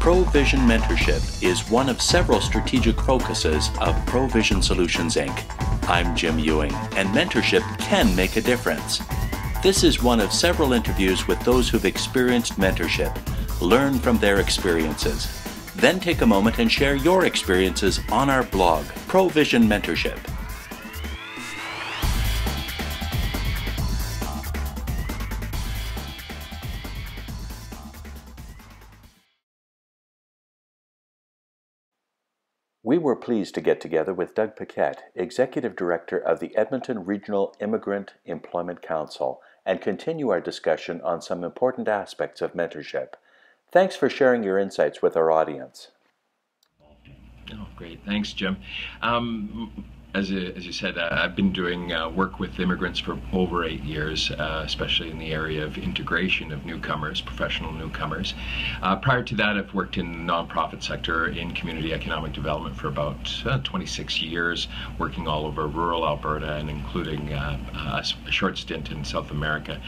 ProVision Mentorship is one of several strategic focuses of ProVision Solutions Inc. I'm Jim Ewing, and mentorship can make a difference. This is one of several interviews with those who've experienced mentorship. Learn from their experiences. Then take a moment and share your experiences on our blog, ProVision Mentorship. We were pleased to get together with Doug Paquette, Executive Director of the Edmonton Regional Immigrant Employment Council, and continue our discussion on some important aspects of mentorship. Thanks for sharing your insights with our audience. Oh, great. Thanks, Jim. Um, as, you, as you said, uh, I've been doing uh, work with immigrants for over eight years, uh, especially in the area of integration of newcomers, professional newcomers. Uh, prior to that, I've worked in the nonprofit sector in community economic development for about uh, 26 years, working all over rural Alberta and including uh, a short stint in South America.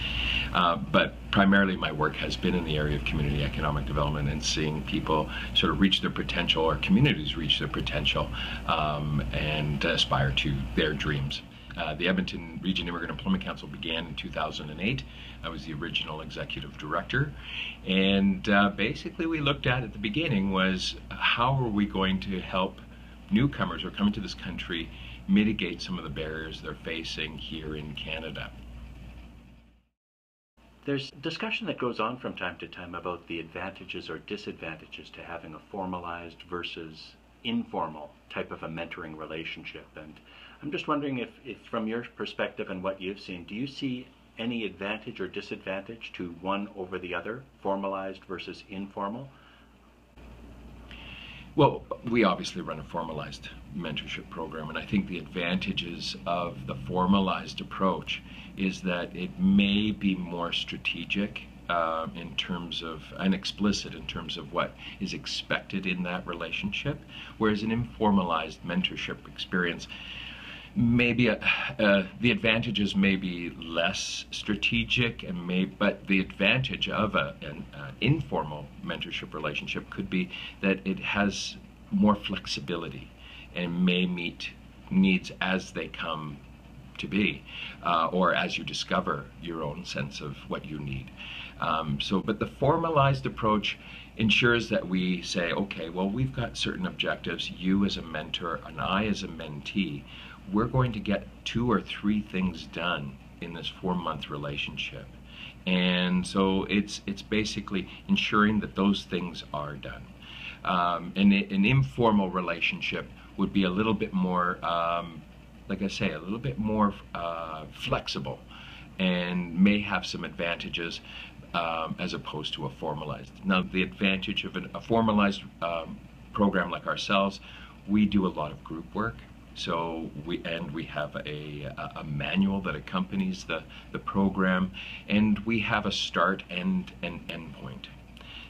but primarily my work has been in the area of community economic development and seeing people sort of reach their potential or communities reach their potential um, and aspire to their dreams. Uh, the Edmonton Region Immigrant Employment Council began in 2008. I was the original executive director. And uh, basically we looked at at the beginning was how are we going to help newcomers who are coming to this country mitigate some of the barriers they're facing here in Canada. There's discussion that goes on from time to time about the advantages or disadvantages to having a formalized versus informal type of a mentoring relationship. And I'm just wondering if, if from your perspective and what you've seen, do you see any advantage or disadvantage to one over the other, formalized versus informal? Well, we obviously run a formalized mentorship program, and I think the advantages of the formalized approach is that it may be more strategic uh, in terms of and explicit in terms of what is expected in that relationship, whereas an informalized mentorship experience maybe uh, uh, the advantages may be less strategic and may but the advantage of a, an uh, informal mentorship relationship could be that it has more flexibility and may meet needs as they come to be uh, or as you discover your own sense of what you need um, so but the formalized approach ensures that we say okay well we've got certain objectives you as a mentor and I as a mentee we're going to get two or three things done in this four month relationship. And so it's it's basically ensuring that those things are done. Um, and an informal relationship would be a little bit more, um, like I say, a little bit more uh, flexible, and may have some advantages um, as opposed to a formalized. Now, the advantage of an, a formalized um, program like ourselves, we do a lot of group work. So we and we have a, a manual that accompanies the, the program, and we have a start and an end point.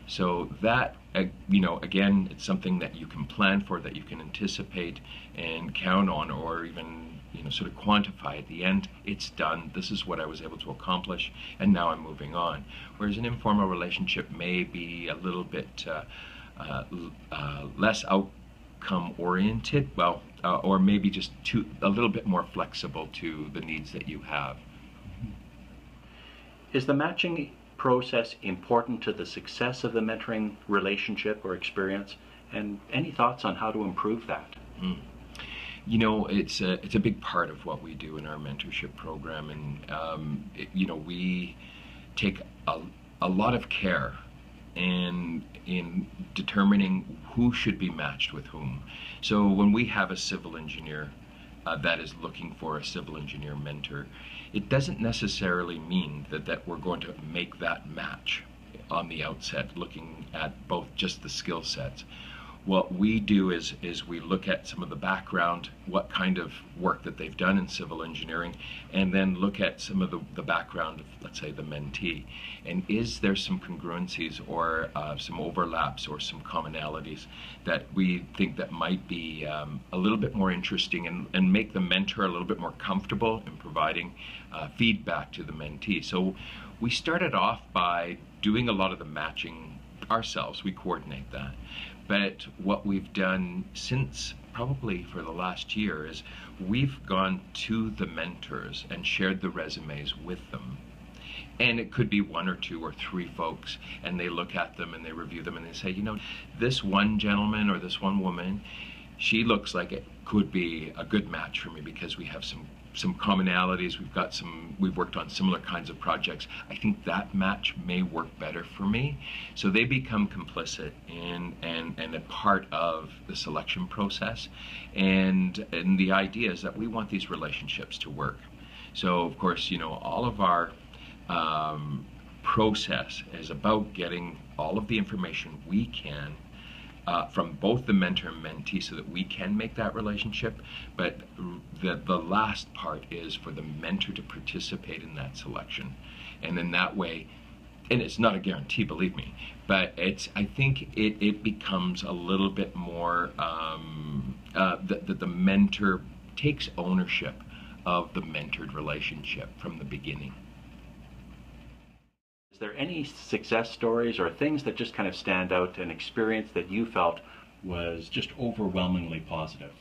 So that uh, you know again, it's something that you can plan for, that you can anticipate and count on, or even you know sort of quantify at the end. It's done. This is what I was able to accomplish, and now I'm moving on. Whereas an informal relationship may be a little bit uh, uh, uh less outcome oriented. Well, uh, or maybe just too, a little bit more flexible to the needs that you have. Is the matching process important to the success of the mentoring relationship or experience? And any thoughts on how to improve that? Mm. You know, it's a, it's a big part of what we do in our mentorship program. And, um, it, you know, we take a, a lot of care in in determining who should be matched with whom. So when we have a civil engineer uh, that is looking for a civil engineer mentor, it doesn't necessarily mean that, that we're going to make that match on the outset, looking at both just the skill sets. What we do is is we look at some of the background, what kind of work that they've done in civil engineering, and then look at some of the, the background of, let's say, the mentee. And is there some congruencies or uh, some overlaps or some commonalities that we think that might be um, a little bit more interesting and, and make the mentor a little bit more comfortable in providing uh, feedback to the mentee. So we started off by doing a lot of the matching ourselves. We coordinate that. But what we've done since probably for the last year is we've gone to the mentors and shared the resumes with them. And it could be one or two or three folks, and they look at them and they review them and they say, you know, this one gentleman or this one woman, she looks like it could be a good match for me because we have some some commonalities. We've got some, we've worked on similar kinds of projects. I think that match may work better for me. So they become complicit in and, and a part of the selection process. And, and the idea is that we want these relationships to work. So of course, you know, all of our um, process is about getting all of the information we can uh, from both the mentor and mentee so that we can make that relationship. But the, the last part is for the mentor to participate in that selection. And then that way, and it's not a guarantee, believe me, but it's, I think it, it becomes a little bit more um, uh, that the, the mentor takes ownership of the mentored relationship from the beginning there any success stories or things that just kind of stand out, an experience that you felt was just overwhelmingly positive?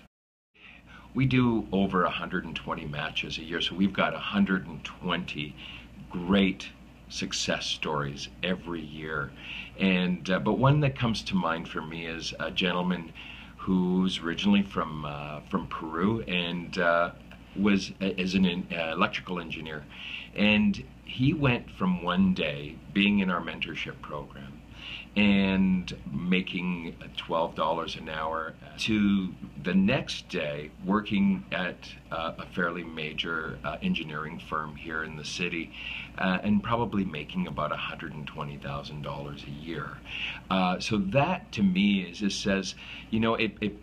We do over 120 matches a year, so we've got 120 great success stories every year. And uh, but one that comes to mind for me is a gentleman who's originally from uh, from Peru and uh, was as an uh, electrical engineer, and he went from one day being in our mentorship program and making $12 an hour to the next day working at uh, a fairly major uh, engineering firm here in the city uh, and probably making about $120,000 a year. Uh, so that to me is, it says, you know, it, it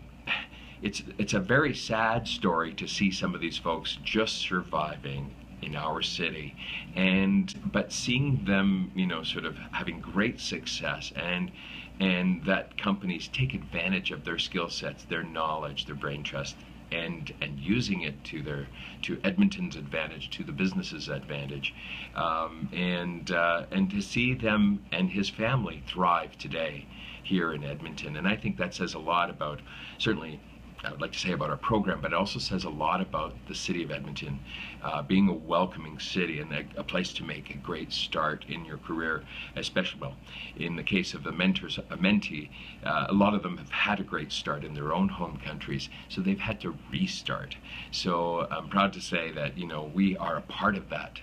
it's it's a very sad story to see some of these folks just surviving in our city and but seeing them you know sort of having great success and and that companies take advantage of their skill sets their knowledge their brain trust and and using it to their to Edmonton's advantage, to the business's advantage, um, and uh, and to see them and his family thrive today here in Edmonton, and I think that says a lot about certainly I would like to say about our program, but it also says a lot about the city of Edmonton uh, being a welcoming city and a, a, place to make a great start in your career, especially, well, in the case of the mentors, a mentee, uh, a lot of them have had a great start in their own home countries, so they've had to restart. So I'm proud to say that, you know, we are a part of that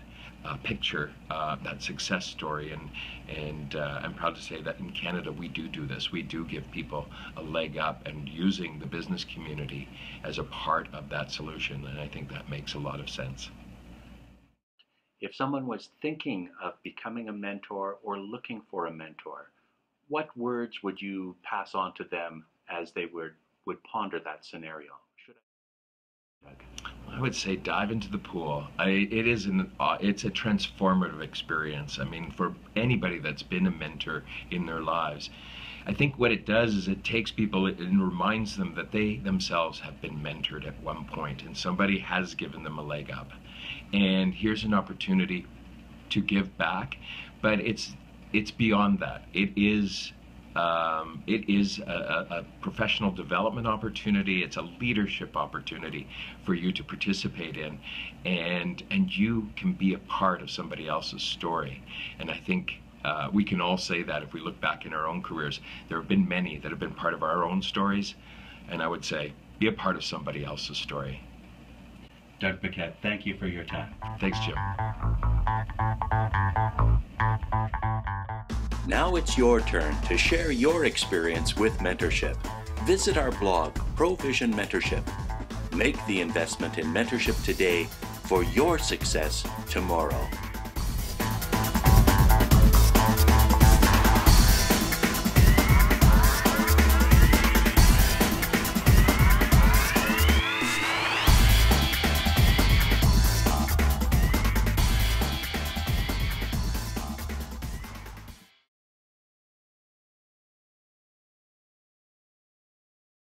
uh, picture uh, that success story and and uh, I'm proud to say that in Canada we do do this we do give people a leg up and using the business community as a part of that solution and I think that makes a lot of sense. If someone was thinking of becoming a mentor or looking for a mentor what words would you pass on to them as they would would ponder that scenario? I would say dive into the pool. I, it is an uh, it's a transformative experience. I mean, for anybody that's been a mentor in their lives, I think what it does is it takes people and reminds them that they themselves have been mentored at one point, and somebody has given them a leg up, and here's an opportunity to give back. But it's it's beyond that. It is um, it is a, a, professional development opportunity. It's a leadership opportunity for you to participate in, and and you can be a part of somebody else's story. And I think uh, we can all say that if we look back in our own careers, there have been many that have been part of our own stories, and I would say be a part of somebody else's story. Doug Paquette, thank you for your time. Thanks, Jim. Now it's your turn to share your experience with mentorship. Visit our blog, Provision Mentorship. Make the investment in mentorship today for your success tomorrow.